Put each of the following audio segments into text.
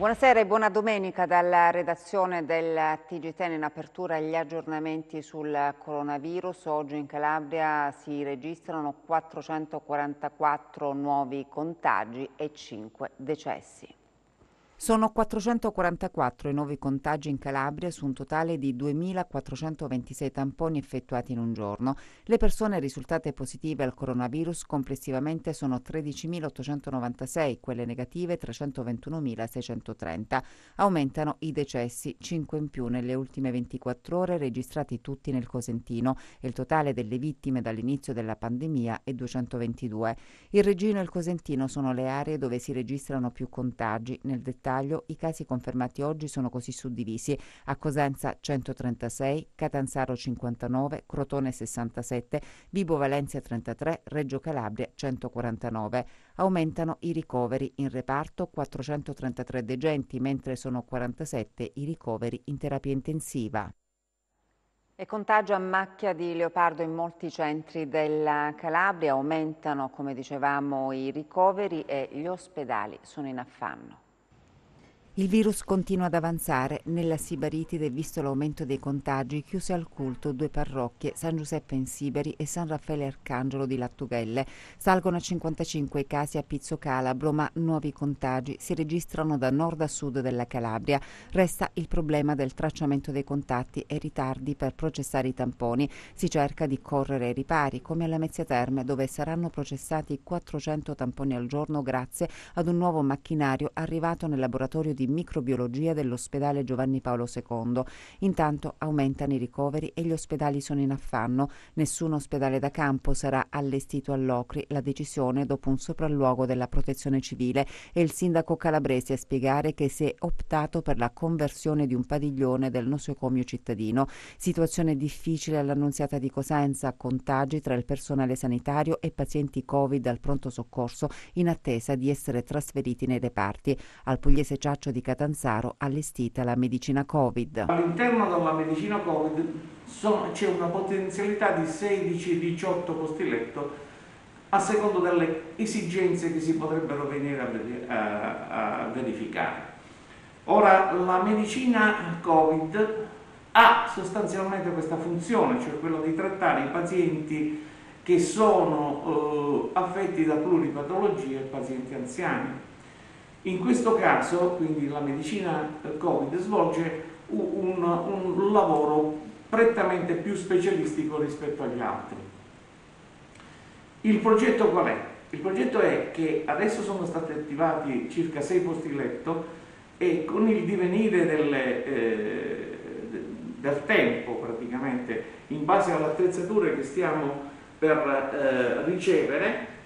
Buonasera e buona domenica dalla redazione del TGTN in apertura agli aggiornamenti sul coronavirus. Oggi in Calabria si registrano 444 nuovi contagi e 5 decessi. Sono 444 i nuovi contagi in Calabria su un totale di 2.426 tamponi effettuati in un giorno. Le persone risultate positive al coronavirus complessivamente sono 13.896, quelle negative 321.630. Aumentano i decessi, 5 in più nelle ultime 24 ore, registrati tutti nel Cosentino. Il totale delle vittime dall'inizio della pandemia è 222. Il Regino e il Cosentino sono le aree dove si registrano più contagi. Nel dettaglio dettaglio, i casi confermati oggi sono così suddivisi: a Cosenza 136, Catanzaro 59, Crotone 67, Vibo Valencia 33, Reggio Calabria 149. Aumentano i ricoveri in reparto 433 degenti, mentre sono 47 i ricoveri in terapia intensiva. E contagio a macchia di leopardo in molti centri della Calabria, aumentano, come dicevamo, i ricoveri e gli ospedali sono in affanno. Il virus continua ad avanzare. Nella Sibaritide, visto l'aumento dei contagi, chiuse al culto due parrocchie, San Giuseppe in Siberi e San Raffaele Arcangelo di Lattughelle. Salgono a 55 i casi a Pizzo Calabro, ma nuovi contagi si registrano da nord a sud della Calabria. Resta il problema del tracciamento dei contatti e ritardi per processare i tamponi. Si cerca di correre ai ripari, come alla Mezzia Terme, dove saranno processati 400 tamponi al giorno grazie ad un nuovo macchinario arrivato nel laboratorio di microbiologia dell'ospedale Giovanni Paolo II. Intanto aumentano i ricoveri e gli ospedali sono in affanno. Nessun ospedale da campo sarà allestito all'Ocri. La decisione dopo un sopralluogo della protezione civile e il sindaco calabrese a spiegare che si è optato per la conversione di un padiglione del nosocomio cittadino. Situazione difficile all'annunziata di Cosenza, contagi tra il personale sanitario e pazienti Covid al pronto soccorso in attesa di essere trasferiti nei reparti. Al pugliese Ciaccio di di Catanzaro allestita la medicina Covid. All'interno della medicina Covid sono, c'è una potenzialità di 16-18 posti letto a secondo delle esigenze che si potrebbero venire a verificare. Ora, la medicina Covid ha sostanzialmente questa funzione, cioè quella di trattare i pazienti che sono eh, affetti da pluripatologie e pazienti anziani. In questo caso, quindi la medicina Covid svolge un, un lavoro prettamente più specialistico rispetto agli altri. Il progetto qual è? Il progetto è che adesso sono stati attivati circa 6 posti letto e con il divenire delle, eh, del tempo praticamente, in base alle attrezzature che stiamo per eh, ricevere,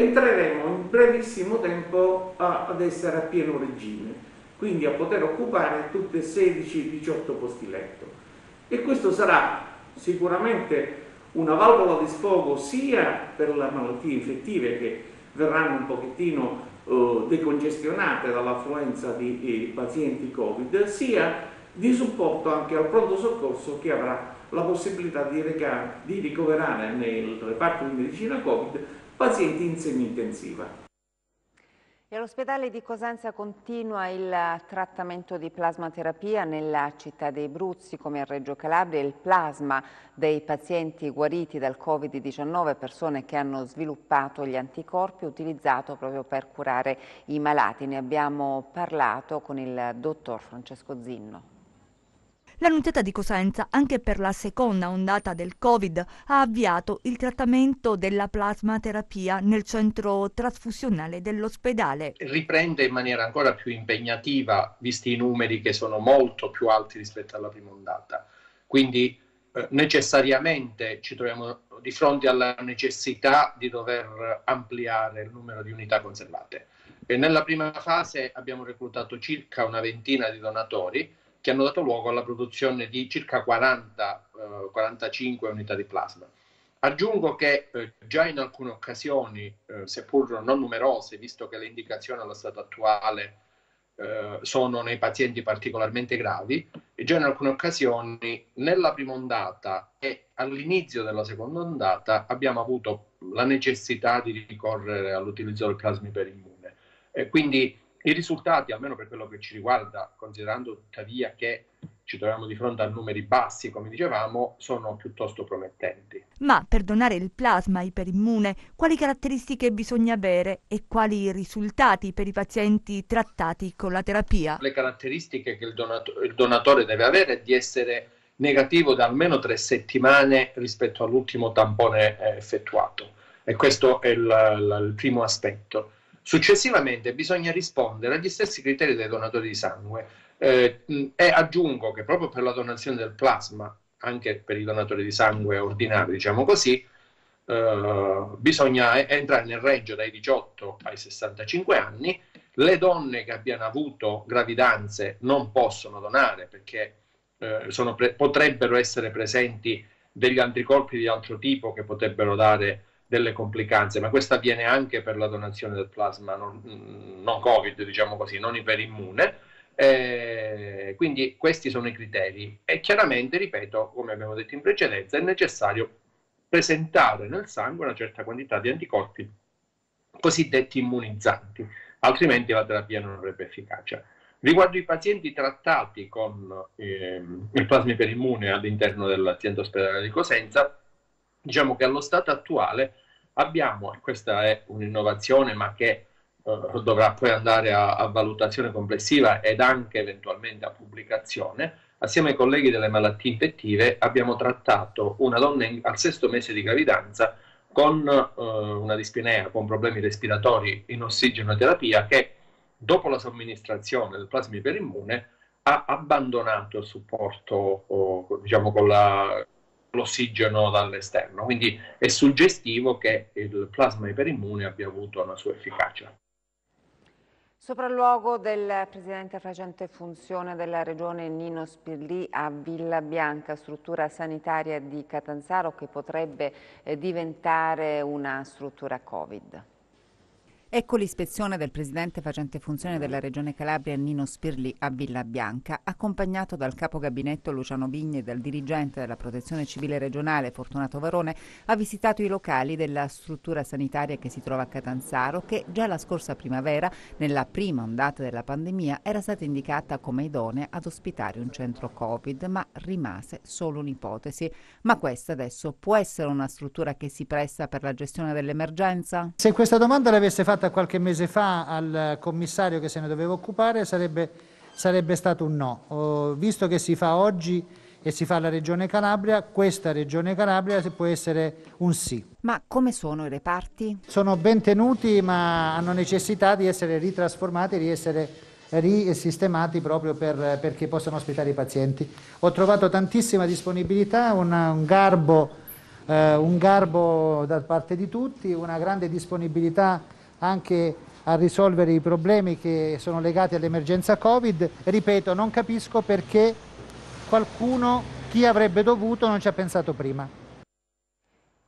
entreremo in brevissimo tempo a, ad essere a pieno regime, quindi a poter occupare tutte 16-18 posti letto. E questo sarà sicuramente una valvola di sfogo sia per le malattie infettive che verranno un pochettino eh, decongestionate dall'affluenza di eh, pazienti Covid, sia di supporto anche al pronto soccorso che avrà la possibilità di, di ricoverare nel reparto di medicina Covid pazienti in semi-intensiva. E all'ospedale di Cosenza continua il trattamento di plasmaterapia nella città dei Bruzzi come a Reggio Calabria. Il plasma dei pazienti guariti dal Covid-19, persone che hanno sviluppato gli anticorpi, utilizzato proprio per curare i malati. Ne abbiamo parlato con il dottor Francesco Zinno. L'Annunziata di Cosenza, anche per la seconda ondata del Covid, ha avviato il trattamento della plasmaterapia nel centro trasfusionale dell'ospedale. Riprende in maniera ancora più impegnativa, visti i numeri che sono molto più alti rispetto alla prima ondata. Quindi eh, necessariamente ci troviamo di fronte alla necessità di dover ampliare il numero di unità conservate. E nella prima fase abbiamo reclutato circa una ventina di donatori che hanno dato luogo alla produzione di circa 40-45 eh, unità di plasma. Aggiungo che eh, già in alcune occasioni, eh, seppur non numerose, visto che le indicazioni allo stato attuale eh, sono nei pazienti particolarmente gravi, già in alcune occasioni nella prima ondata e all'inizio della seconda ondata abbiamo avuto la necessità di ricorrere all'utilizzo del plasma iperimmune. E quindi I risultati, almeno per quello che ci riguarda, considerando tuttavia che ci troviamo di fronte a numeri bassi, come dicevamo, sono piuttosto promettenti. Ma per donare il plasma iperimmune, quali caratteristiche bisogna avere e quali risultati per i pazienti trattati con la terapia? Le caratteristiche che il, donato- il donatore deve avere è di essere negativo da almeno tre settimane rispetto all'ultimo tampone eh, effettuato. E questo è il, il, il primo aspetto. Successivamente bisogna rispondere agli stessi criteri dei donatori di sangue eh, e aggiungo che proprio per la donazione del plasma, anche per i donatori di sangue ordinari, diciamo così, eh, bisogna entrare nel regio dai 18 ai 65 anni. Le donne che abbiano avuto gravidanze non possono donare perché eh, pre- potrebbero essere presenti degli anticorpi di altro tipo che potrebbero dare delle complicanze, ma questo avviene anche per la donazione del plasma non, non Covid, diciamo così, non iperimmune. Eh, quindi questi sono i criteri e chiaramente, ripeto, come abbiamo detto in precedenza, è necessario presentare nel sangue una certa quantità di anticorpi cosiddetti immunizzanti, altrimenti la terapia non avrebbe efficacia. Riguardo i pazienti trattati con eh, il plasma iperimmune all'interno dell'azienda ospedaliera di Cosenza, diciamo che allo stato attuale abbiamo, e questa è un'innovazione ma che eh, dovrà poi andare a, a, valutazione complessiva ed anche eventualmente a pubblicazione, assieme ai colleghi delle malattie infettive abbiamo trattato una donna in, al sesto mese di gravidanza con eh, una dispinea, con problemi respiratori in ossigenoterapia che dopo la somministrazione del plasma iperimmune ha abbandonato il supporto diciamo, con la, l'ossigeno dall'esterno. Quindi è suggestivo che il plasma iperimmune abbia avuto una sua efficacia. Sopralluogo del Presidente facente funzione della Regione Nino Spirlì a Villa Bianca, struttura sanitaria di Catanzaro che potrebbe eh, diventare una struttura Covid. Ecco l'ispezione del presidente facente funzione della Regione Calabria Nino Spirli a Villa Bianca, accompagnato dal capo gabinetto Luciano Vigni e dal dirigente della Protezione Civile regionale Fortunato Varone, ha visitato i locali della struttura sanitaria che si trova a Catanzaro, che già la scorsa primavera, nella prima ondata della pandemia, era stata indicata come idonea ad ospitare un centro Covid, ma rimase solo un'ipotesi. Ma questa adesso può essere una struttura che si presta per la gestione dell'emergenza? Se questa domanda l'avesse fatta fatta qualche mese fa al commissario che se ne doveva occupare sarebbe, sarebbe stato un no. Oh, visto che si fa oggi e si fa alla Regione Calabria, questa Regione Calabria può essere un sì. Ma come sono i reparti? Sono ben tenuti ma hanno necessità di essere ritrasformati, di essere risistemati proprio per, perché possano ospitare i pazienti. Ho trovato tantissima disponibilità, una, un, garbo, eh, un garbo da parte di tutti, una grande disponibilità anche a risolvere i problemi che sono legati all'emergenza Covid. Ripeto, non capisco perché qualcuno, chi avrebbe dovuto, non ci ha pensato prima.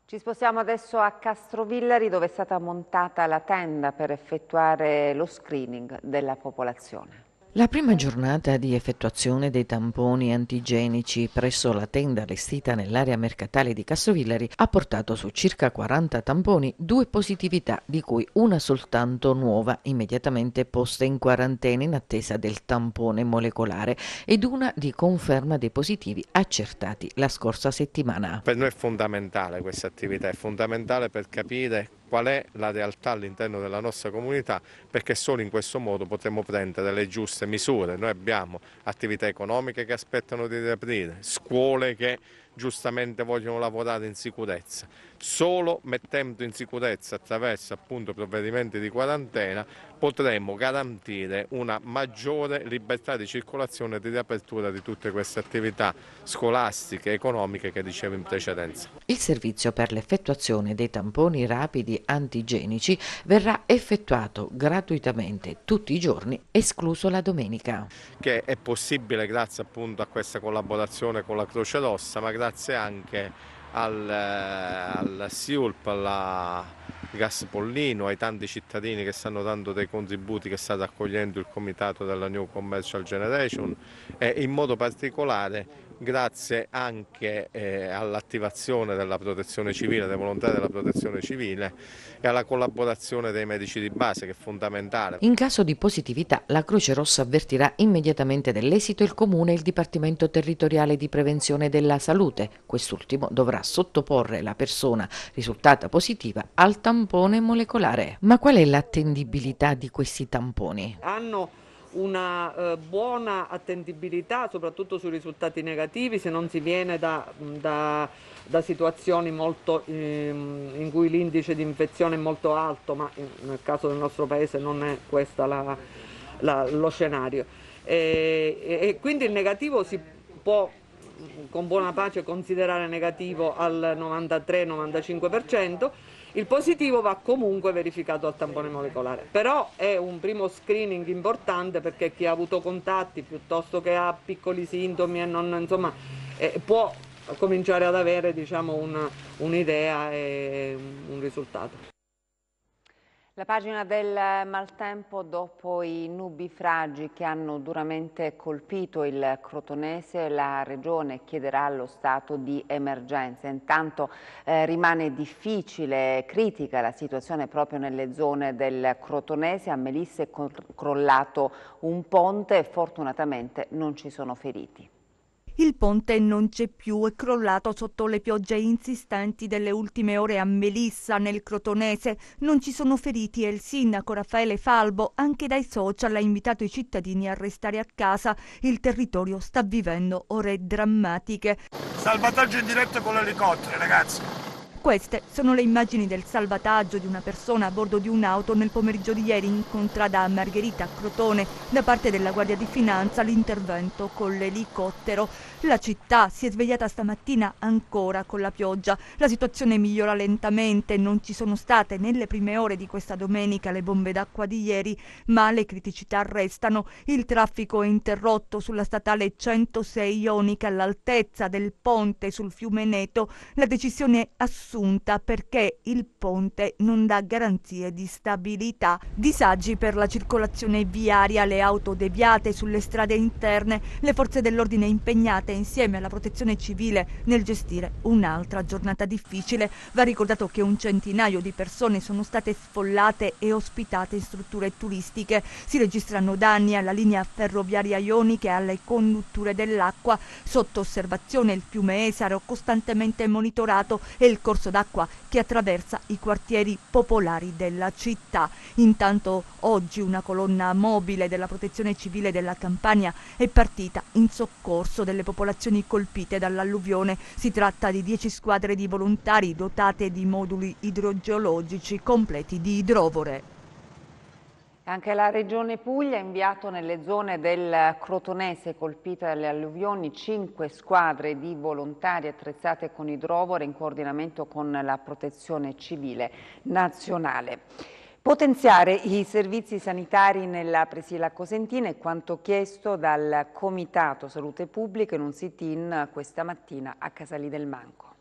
Ci spostiamo adesso a Castrovillari dove è stata montata la tenda per effettuare lo screening della popolazione. La prima giornata di effettuazione dei tamponi antigenici presso la tenda allestita nell'area mercatale di Castrovillari ha portato su circa 40 tamponi due positività, di cui una soltanto nuova, immediatamente posta in quarantena in attesa del tampone molecolare, ed una di conferma dei positivi accertati la scorsa settimana. Per noi è fondamentale questa attività, è fondamentale per capire qual è la realtà all'interno della nostra comunità perché solo in questo modo potremo prendere le giuste misure. Noi abbiamo attività economiche che aspettano di riaprire, scuole che giustamente vogliono lavorare in sicurezza. Solo mettendo in sicurezza attraverso appunto provvedimenti di quarantena potremo garantire una maggiore libertà di circolazione e di riapertura di tutte queste attività scolastiche e economiche che dicevo in precedenza. Il servizio per l'effettuazione dei tamponi rapidi antigenici verrà effettuato gratuitamente tutti i giorni, escluso la domenica. Che è possibile grazie appunto a questa collaborazione con la Croce Rossa, ma grazie anche al, al SIULP, alla Gas Pollino, ai tanti cittadini che stanno dando dei contributi che state accogliendo il comitato della New Commercial Generation e in modo particolare grazie anche eh, all'attivazione della protezione civile, dei volontari della protezione civile e alla collaborazione dei medici di base che è fondamentale. In caso di positività la Croce Rossa avvertirà immediatamente dell'esito il Comune e il Dipartimento Territoriale di Prevenzione della Salute. Quest'ultimo dovrà sottoporre la persona risultata positiva al tampone molecolare. Ma qual è l'attendibilità di questi tamponi? Hanno una eh, buona attendibilità soprattutto sui risultati negativi se non si viene da, da, da situazioni molto, ehm, in cui l'indice di infezione è molto alto, ma nel caso del nostro paese non è questo lo scenario. E, e quindi il negativo si può con buona pace considerare negativo al 93-95%, il positivo va comunque verificato al tampone molecolare, però è un primo screening importante perché chi ha avuto contatti piuttosto che ha piccoli sintomi e non, insomma, eh, può cominciare ad avere diciamo, un'idea e un risultato. La pagina del maltempo dopo i nubifragi che hanno duramente colpito il Crotonese, la Regione chiederà lo stato di emergenza. Intanto eh, rimane difficile, critica la situazione proprio nelle zone del Crotonese. A Melissa è crollato un ponte e fortunatamente non ci sono feriti. Il ponte non c'è più, è crollato sotto le piogge insistenti delle ultime ore a Melissa, nel Crotonese. Non ci sono feriti e il sindaco Raffaele Falbo, anche dai social, ha invitato i cittadini a restare a casa. Il territorio sta vivendo ore drammatiche. Salvataggio in diretta con l'elicottero, ragazzi. Queste sono le immagini del salvataggio di una persona a bordo di un'auto nel pomeriggio di ieri in contrada Margherita Crotone da parte della Guardia di Finanza l'intervento con l'elicottero. La città si è svegliata stamattina ancora con la pioggia. La situazione migliora lentamente, non ci sono state nelle prime ore di questa domenica le bombe d'acqua di ieri, ma le criticità restano. Il traffico è interrotto sulla statale 106 Ionica all'altezza del ponte sul fiume Neto. La decisione è assunta perché il ponte non dà garanzie di stabilità. Disagi per la circolazione viaria, le auto deviate sulle strade interne, le forze dell'ordine impegnate insieme alla protezione civile nel gestire un'altra giornata difficile. Va ricordato che un centinaio di persone sono state sfollate e ospitate in strutture turistiche. Si registrano danni alla linea ferroviaria ionica e alle condutture dell'acqua. Sotto osservazione il fiume Esaro costantemente monitorato e il corso corso d'acqua che attraversa i quartieri popolari della città. Intanto oggi una colonna mobile della Protezione Civile della Campania è partita in soccorso delle popolazioni colpite dall'alluvione. Si tratta di 10 squadre di volontari dotate di moduli idrogeologici completi di idrovore. Anche la Regione Puglia ha inviato nelle zone del Crotonese colpite dalle alluvioni cinque squadre di volontari attrezzate con idrovore in coordinamento con la Protezione Civile Nazionale. Potenziare i servizi sanitari nella Presila Cosentina è quanto chiesto dal Comitato Salute Pubblica in un sit-in questa mattina a Casali del Manco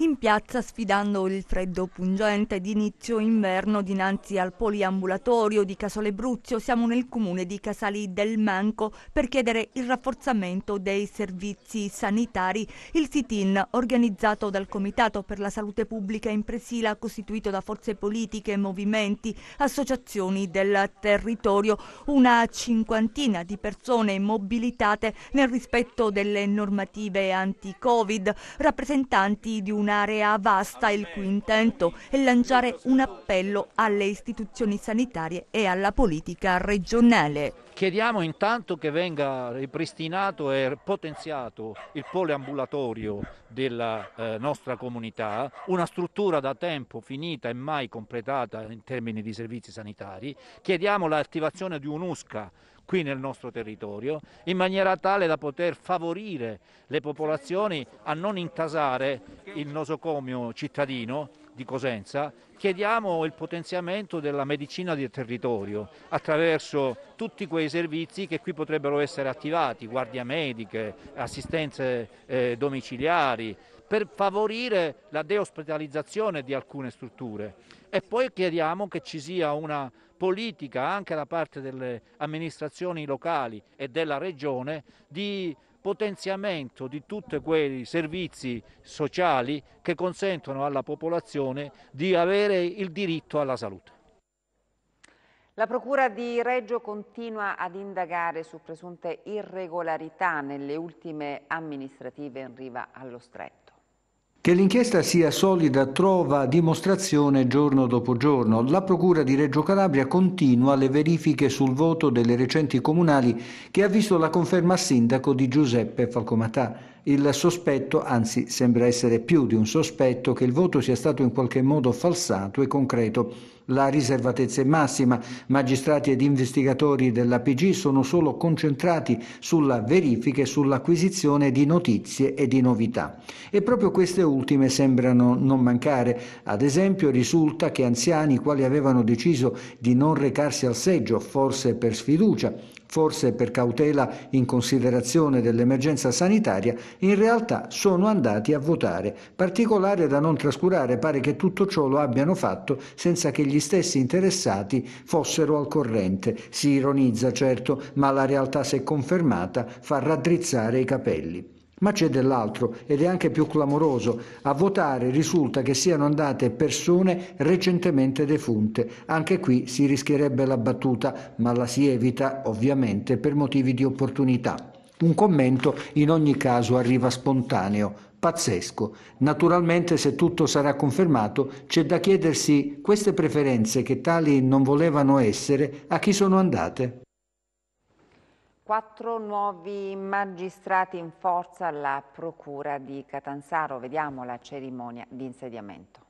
in piazza sfidando il freddo pungente di inizio inverno dinanzi al poliambulatorio di Casole Bruzio. Siamo nel comune di Casali del Manco per chiedere il rafforzamento dei servizi sanitari. Il sit-in organizzato dal Comitato per la Salute Pubblica in Presila, costituito da forze politiche, movimenti, associazioni del territorio, una cinquantina di persone mobilitate nel rispetto delle normative anti-Covid, rappresentanti di un un'area vasta il cui intento è lanciare un appello alle istituzioni sanitarie e alla politica regionale. Chiediamo intanto che venga ripristinato e potenziato il poliambulatorio della eh, nostra comunità, una struttura da tempo finita e mai completata in termini di servizi sanitari. Chiediamo l'attivazione di un'USCA qui nel nostro territorio, in maniera tale da poter favorire le popolazioni a non intasare il nosocomio cittadino di Cosenza, chiediamo il potenziamento della medicina del territorio attraverso tutti quei servizi che qui potrebbero essere attivati, guardie mediche, assistenze eh, domiciliari, per favorire la deospitalizzazione di alcune strutture. E poi chiediamo che ci sia una politica anche da parte delle amministrazioni locali e della regione di potenziamento di tutti quei servizi sociali che consentono alla popolazione di avere il diritto alla salute. La Procura di Reggio continua ad indagare su presunte irregolarità nelle ultime amministrative in riva allo stretto. Che l'inchiesta sia solida trova dimostrazione giorno dopo giorno. La Procura di Reggio Calabria continua le verifiche sul voto delle recenti comunali che ha visto la conferma a sindaco di Giuseppe Falcomatà. Il sospetto, anzi sembra essere più di un sospetto, che il voto sia stato in qualche modo falsato e concreto. La riservatezza è massima, magistrati ed investigatori dell'APG sono solo concentrati sulla verifica e sull'acquisizione di notizie e di novità. E proprio queste ultime sembrano non mancare. Ad esempio risulta che anziani quali avevano deciso di non recarsi al seggio, forse per sfiducia, forse per cautela in considerazione dell'emergenza sanitaria, in realtà sono andati a votare. Particolare da non trascurare, pare che tutto ciò lo abbiano fatto senza che gli stessi interessati fossero al corrente. Si ironizza certo, ma la realtà se confermata fa raddrizzare i capelli. Ma c'è dell'altro ed è anche più clamoroso. A votare risulta che siano andate persone recentemente defunte. Anche qui si rischierebbe la battuta, ma la si evita ovviamente per motivi di opportunità. Un commento in ogni caso arriva spontaneo, pazzesco. Naturalmente se tutto sarà confermato c'è da chiedersi queste preferenze che tali non volevano essere a chi sono andate. Quattro nuovi magistrati in forza alla Procura di Catanzaro. Vediamo la cerimonia di insediamento.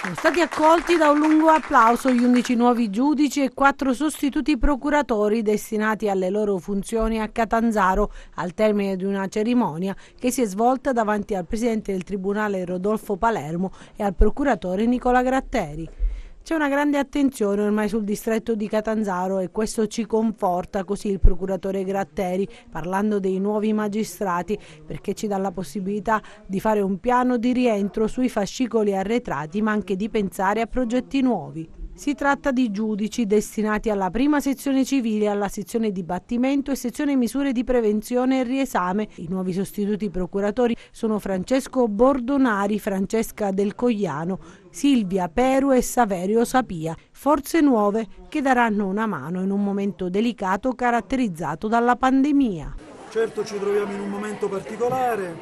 Sono stati accolti da un lungo applauso gli 11 nuovi giudici e quattro sostituti procuratori destinati alle loro funzioni a Catanzaro al termine di una cerimonia che si è svolta davanti al presidente del Tribunale Rodolfo Palermo e al procuratore Nicola Gratteri. C'è una grande attenzione ormai sul distretto di Catanzaro e questo ci conforta, così il procuratore Gratteri, parlando dei nuovi magistrati, perché ci dà la possibilità di fare un piano di rientro sui fascicoli arretrati, ma anche di pensare a progetti nuovi. Si tratta di giudici destinati alla prima sezione civile, alla sezione dibattimento e sezione misure di prevenzione e riesame. I nuovi sostituti procuratori sono Francesco Bordonari, Francesca Del Cogliano, Silvia Peru e Saverio Sapia, forze nuove che daranno una mano in un momento delicato caratterizzato dalla pandemia. Certo ci troviamo in un momento particolare,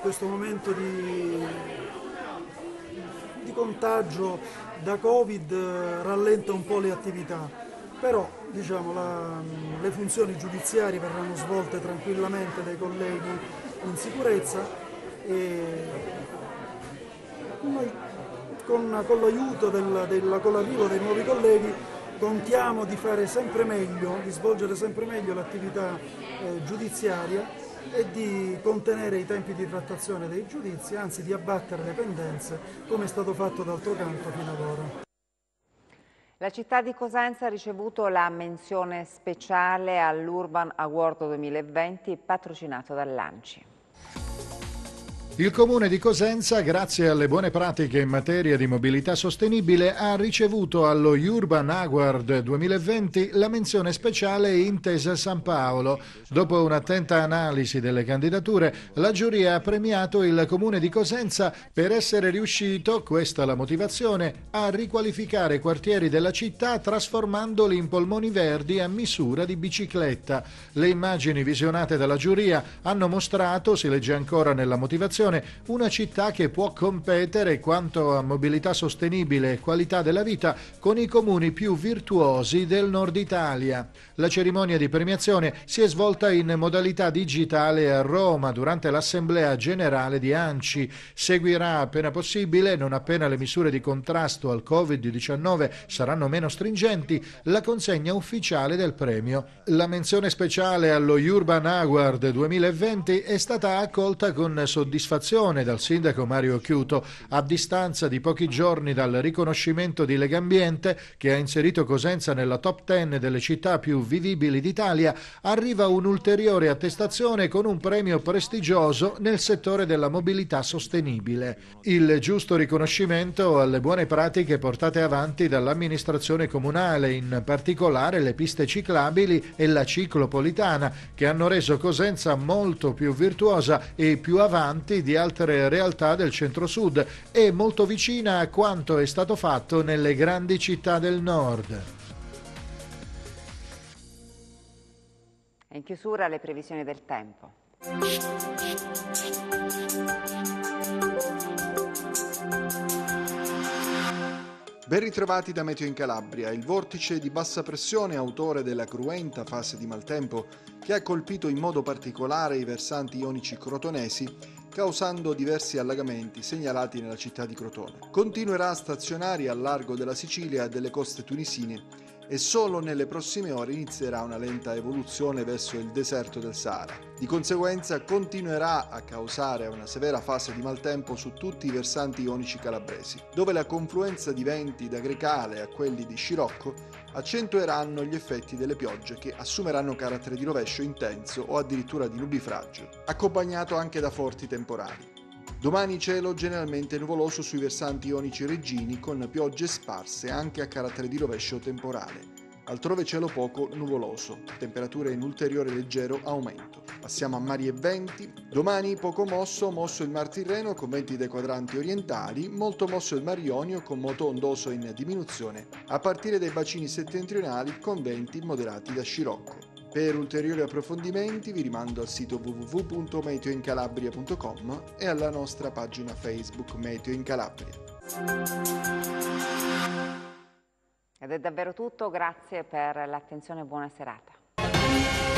questo momento di, di contagio da Covid eh, rallenta un po' le attività, però diciamo, la, le funzioni giudiziarie verranno svolte tranquillamente dai colleghi in sicurezza e noi con, con l'aiuto con l'arrivo dei nuovi colleghi contiamo di fare sempre meglio, di svolgere sempre meglio l'attività eh, giudiziaria e di contenere i tempi di trattazione dei giudizi, anzi di abbattere le pendenze, come è stato fatto d'altro canto fino ad ora. La città di Cosenza ha ricevuto la menzione speciale all'Urban Award 2020 patrocinato dall'ANCI. Il Comune di Cosenza, grazie alle buone pratiche in materia di mobilità sostenibile, ha ricevuto allo Urban Award 2020 la menzione speciale Intesa San Paolo. Dopo un'attenta analisi delle candidature, la giuria ha premiato il Comune di Cosenza per essere riuscito, questa la motivazione, a riqualificare quartieri della città trasformandoli in polmoni verdi a misura di bicicletta. Le immagini visionate dalla giuria hanno mostrato, si legge ancora nella motivazione, una città che può competere quanto a mobilità sostenibile e qualità della vita con i comuni più virtuosi del nord Italia. La cerimonia di premiazione si è svolta in modalità digitale a Roma durante l'Assemblea Generale di ANCI. Seguirà appena possibile, non appena le misure di contrasto al Covid-19 saranno meno stringenti, la consegna ufficiale del premio. La menzione speciale allo Urban Award 2020 è stata accolta con soddisfazione soddisfazione dal sindaco Mario Chiuto a distanza di pochi giorni dal riconoscimento di Legambiente che ha inserito Cosenza nella top 10 delle città più vivibili d'Italia, arriva un'ulteriore attestazione con un premio prestigioso nel settore della mobilità sostenibile. Il giusto riconoscimento alle buone pratiche portate avanti dall'amministrazione comunale, in particolare le piste ciclabili e la ciclopolitana, che hanno reso Cosenza molto più virtuosa e più avanti di altre realtà del centro-sud e molto vicina a quanto è stato fatto nelle grandi città del nord. In chiusura le previsioni del tempo. Ben ritrovati da Meteo in Calabria. Il vortice di bassa pressione, autore della cruenta fase di maltempo, che ha colpito in modo particolare i versanti ionici crotonesi, causando diversi allagamenti segnalati nella città di Crotone. Continuerà stazionaria al largo della Sicilia e delle coste tunisine e solo nelle prossime ore inizierà una lenta evoluzione verso il deserto del Sahara. Di conseguenza continuerà a causare una severa fase di maltempo su tutti i versanti ionici calabresi, dove la confluenza di venti da Grecale a quelli di Scirocco accentueranno gli effetti delle piogge che assumeranno carattere di rovescio intenso o addirittura di nubifragio, accompagnato anche da forti temporali. Domani cielo generalmente nuvoloso sui versanti ionici reggini con piogge sparse anche a carattere di rovescio temporale. Altrove cielo poco nuvoloso, temperature in ulteriore leggero aumento. Passiamo a mari e venti. Domani poco mosso, mosso il Mar Tirreno con venti dei quadranti orientali, molto mosso il Mar Ionio con moto ondoso in diminuzione, a partire dai bacini settentrionali con venti moderati da scirocco. Per ulteriori approfondimenti vi rimando al sito www.meteoincalabria.com e alla nostra pagina Facebook Meteo in Calabria. Ed è davvero tutto, grazie per l'attenzione e buona serata.